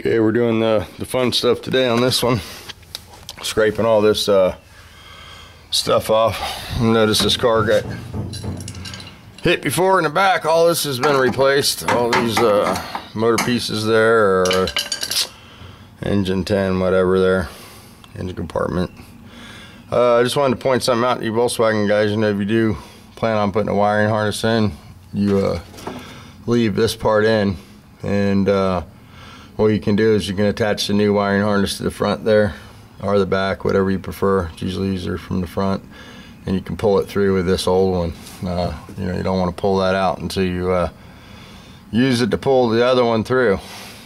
Okay, we're doing the, the fun stuff today on this one. Scraping all this uh, stuff off. Notice this car got hit before in the back. All this has been replaced. All these uh, motor pieces there, or uh, engine tin, whatever there, engine compartment. Uh, I just wanted to point something out to you Volkswagen guys. You know, if you do plan on putting a wiring harness in, you uh, leave this part in and uh, what you can do is you can attach the new wiring harness to the front there or the back, whatever you prefer. It's usually easier from the front. And you can pull it through with this old one. Uh, you know, you don't want to pull that out until you uh, use it to pull the other one through.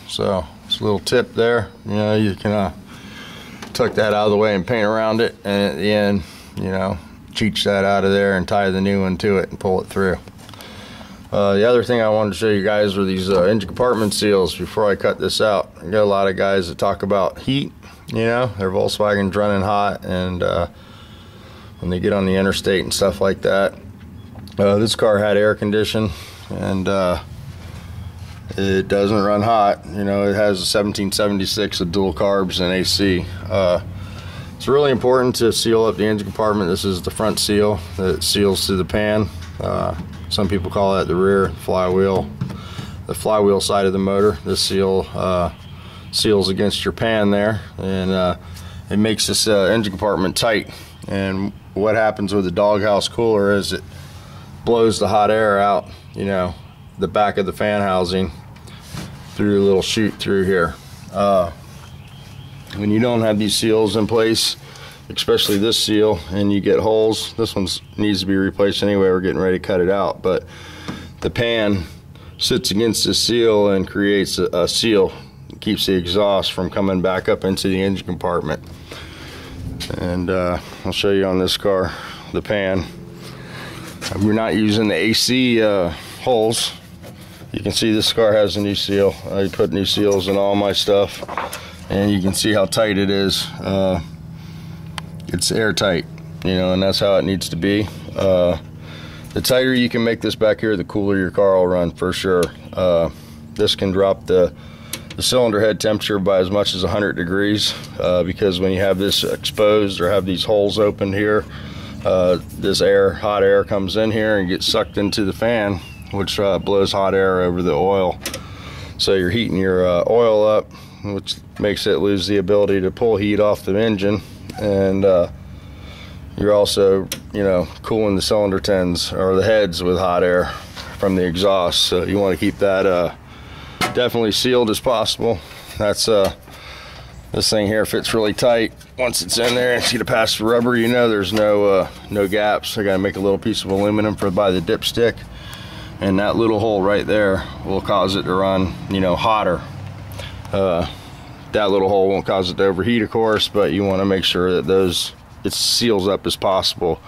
So, it's a little tip there. You know, you can uh, tuck that out of the way and paint around it. And at the end, you know, cheech that out of there and tie the new one to it and pull it through. Uh, the other thing I wanted to show you guys are these uh, engine compartment seals before I cut this out. I got a lot of guys that talk about heat, you know, their Volkswagen's running hot and uh, when they get on the interstate and stuff like that. Uh, this car had air condition and uh, it doesn't run hot. You know, it has a 1776 of dual carbs and AC. Uh, it's really important to seal up the engine compartment. This is the front seal that seals to the pan. Some people call that the rear flywheel, the flywheel side of the motor. This seal uh, seals against your pan there, and uh, it makes this uh, engine compartment tight. And what happens with the doghouse cooler is it blows the hot air out, you know, the back of the fan housing through a little chute through here. Uh, when you don't have these seals in place, especially this seal, and you get holes. This one needs to be replaced anyway. We're getting ready to cut it out, but the pan sits against the seal and creates a, a seal. It keeps the exhaust from coming back up into the engine compartment. And uh, I'll show you on this car, the pan. We're not using the AC uh, holes. You can see this car has a new seal. I put new seals in all my stuff and you can see how tight it is. Uh, it's airtight, you know, and that's how it needs to be. Uh, the tighter you can make this back here, the cooler your car will run for sure. Uh, this can drop the, the cylinder head temperature by as much as 100 degrees uh, because when you have this exposed or have these holes open here, uh, this air, hot air comes in here and gets sucked into the fan, which uh, blows hot air over the oil. So you're heating your uh, oil up, which makes it lose the ability to pull heat off the engine and uh, you're also you know cooling the cylinder tins or the heads with hot air from the exhaust. So you want to keep that uh, definitely sealed as possible. That's uh, this thing here fits really tight. Once it's in there and see the pass the rubber you know there's no uh, no gaps. I gotta make a little piece of aluminum for by the dipstick. And that little hole right there will cause it to run you know hotter. Uh, that little hole won't cause it to overheat of course but you want to make sure that those it seals up as possible.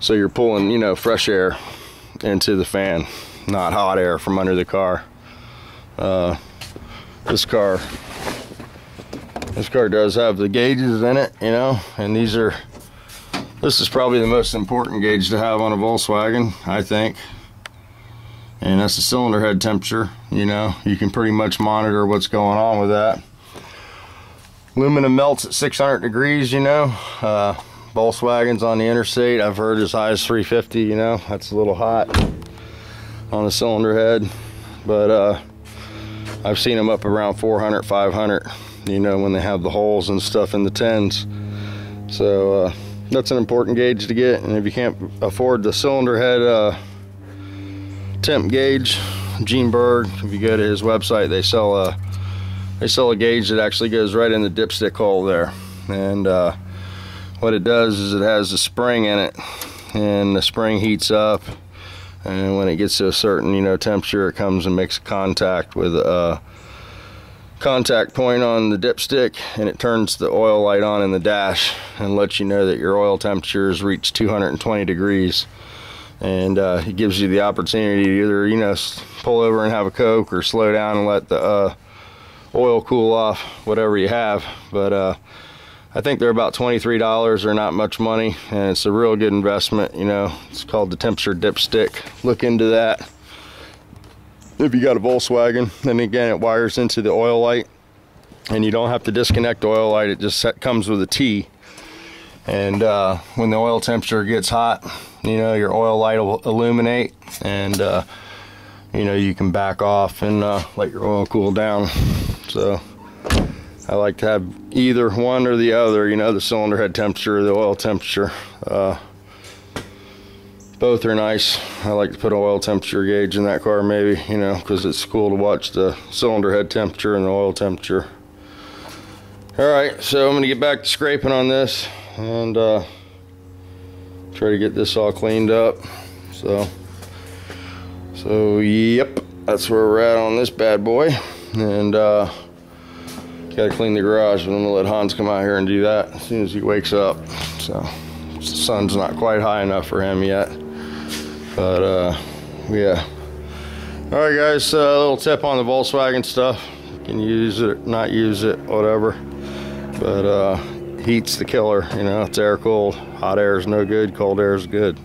So you're pulling you know fresh air into the fan not hot air from under the car. Uh, this car this car does have the gauges in it you know and these are this is probably the most important gauge to have on a Volkswagen I think. And that's the cylinder head temperature you know you can pretty much monitor what's going on with that aluminum melts at 600 degrees you know. Uh, Volkswagens on the interstate. I've heard as high as 350 you know. That's a little hot on the cylinder head. But uh, I've seen them up around 400 500 you know when they have the holes and stuff in the tins so uh, that's an important gauge to get. And if you can't afford the cylinder head uh, temp gauge Gene Berg if you go to his website they sell a they sell a gauge that actually goes right in the dipstick hole there. And uh, what it does is it has a spring in it and the spring heats up and when it gets to a certain you know temperature it comes and makes contact with a contact point on the dipstick and it turns the oil light on in the dash and lets you know that your oil temperature has reached 220 degrees. And uh, it gives you the opportunity to either you know pull over and have a coke or slow down and let the uh, oil cool off whatever you have but uh, I think they're about $23 or not much money and it's a real good investment you know it's called the temperature dipstick look into that if you got a Volkswagen then again it wires into the oil light and you don't have to disconnect the oil light. It just comes with a T. And uh, when the oil temperature gets hot, you know, your oil light will illuminate and uh, you know, you can back off and uh, let your oil cool down. So I like to have either one or the other, you know, the cylinder head temperature, the oil temperature. Uh, both are nice. I like to put an oil temperature gauge in that car maybe, you know, because it's cool to watch the cylinder head temperature and the oil temperature. All right, so I'm gonna get back to scraping on this and uh, try to get this all cleaned up. So, so yep, that's where we're at on this bad boy. And uh, gotta clean the garage, but I'm gonna let Hans come out here and do that as soon as he wakes up. So, the sun's not quite high enough for him yet. But uh, yeah. All right, guys. A uh, little tip on the Volkswagen stuff. You can use it, not use it, whatever. But uh, heat's the killer. You know, it's air cooled. Hot air is no good. Cold air is good.